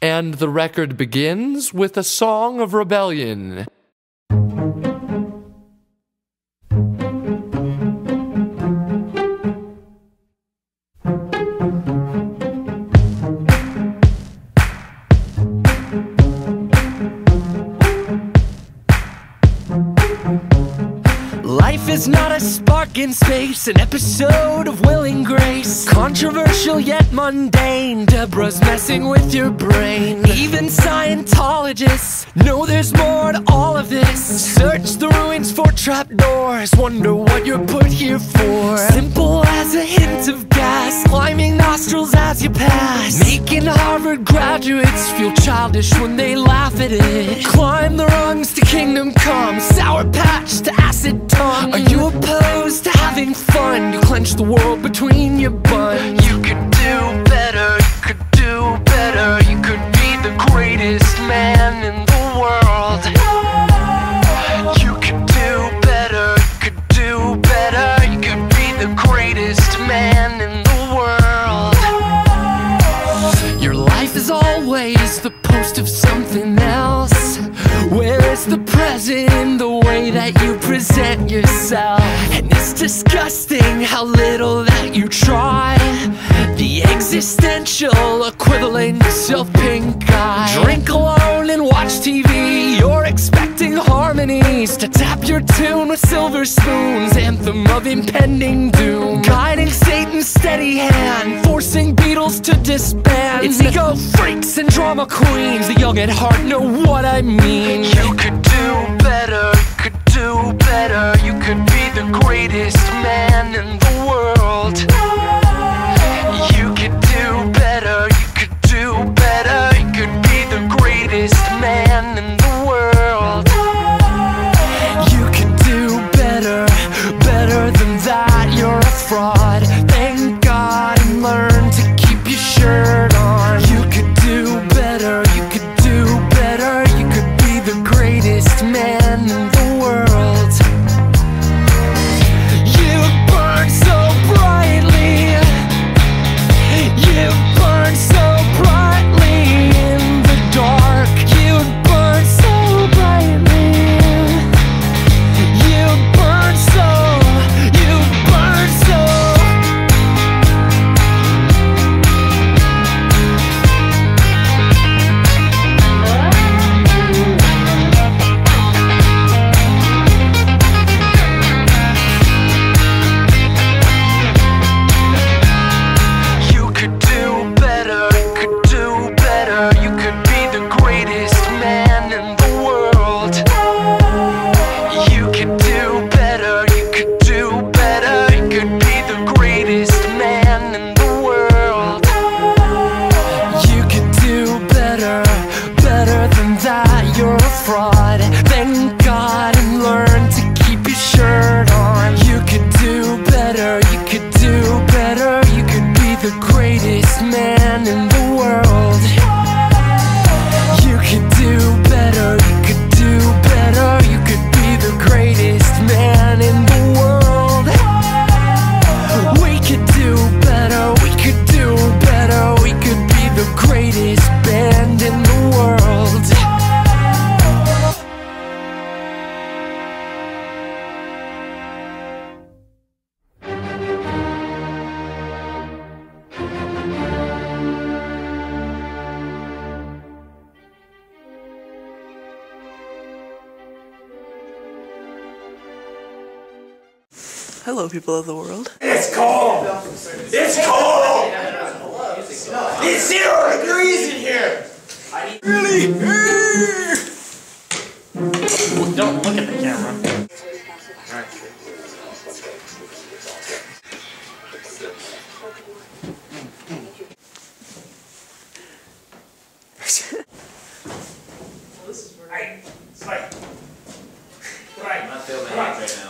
And the record begins with a song of rebellion. Is not a spark in space, an episode of Will and Grace. Controversial yet mundane, Deborah's messing with your brain. Even Scientologists know there's more to all of this. Search the ruins for trapdoors, wonder what you're put here for. Simple as a hint of gas, climbing nostrils as you pass. Making Harvard graduates feel childish when they laugh at it. Climb the rungs to kingdom come, sour patch to acid tongue. Are you opposed to having fun? You clench the world between your buns. You could do better, you could do better. You could be the greatest man in the world. You could do better, you could do better. You could be the greatest man in the world. Your life is always the post of something else. Where is the present way that you present yourself? And it's disgusting how little that you try. The existential equivalent of pink eye. Drink alone and watch TV. You're expecting harmonies to tap your tune with silver spoons. Anthem of impending doom. Guiding Satan's steady hand, forcing Beatles to disband. It's ego freaks and drama queens. The young at heart know what I mean. You could do better. You could be the greatest man in the world. Hello, people of the world. It's cold! It's cold! It's zero degrees in here! Really? well, don't look at the camera. Right. Right. Right. I'm not feeling right now.